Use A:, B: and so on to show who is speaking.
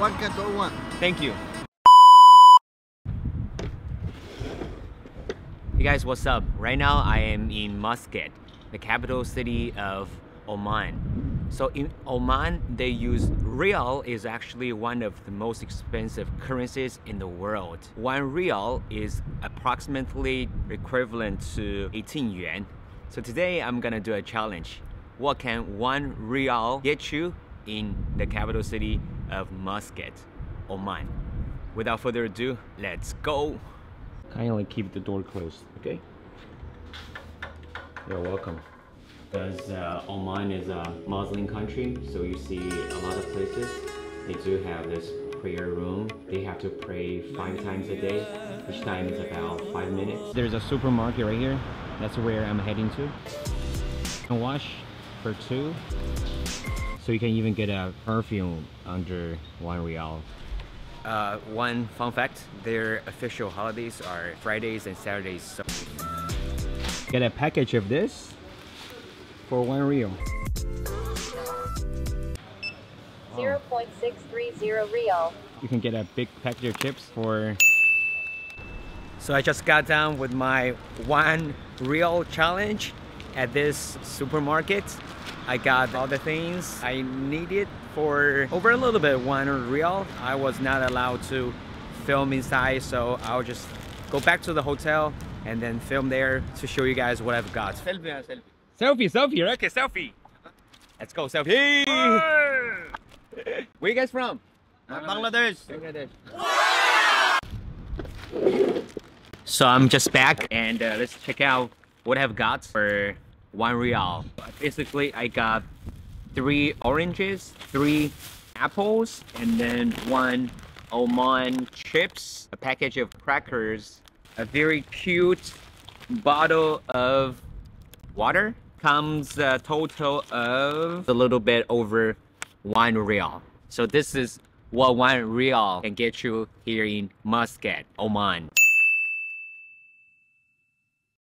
A: one kettle one.
B: Thank you. Hey guys, what's up? Right now I am in Muscat, the capital city of Oman. So in Oman, they use rial is actually one of the most expensive currencies in the world. One rial is approximately equivalent to 18 yuan. So today I'm gonna do a challenge. What can one rial get you in the capital city of Muscat, Oman? Without further ado, let's go. Kindly keep the door closed, okay? You're welcome. Because uh, Oman is a Muslim country, so you see a lot of places, they do have this prayer room. They have to pray five times a day. Each time is about five minutes. There's a supermarket right here. That's where I'm heading to. You can wash for two. So you can even get a perfume under one rial. Uh, one fun fact, their official holidays are Fridays and Saturdays. So get a package of this for one rial.
C: 0.630 rial.
B: You can get a big package of chips for... So I just got done with my one rial challenge at this supermarket. I got all the things I needed for over a little bit one rial. I was not allowed to film inside so I'll just go back to the hotel and then film there to show you guys what I've got. Selfie, selfie. Selfie, selfie, okay, selfie. Let's go, selfie. Where you guys from?
A: Bangladesh.
B: Bangladesh. So I'm just back and uh, let's check out what I've got for one rial. Basically, I got three oranges, three apples, and then one Oman chips, a package of crackers, a very cute bottle of water. Comes a total of a little bit over one rial. So this is what one rial can get you here in Muscat, Oman.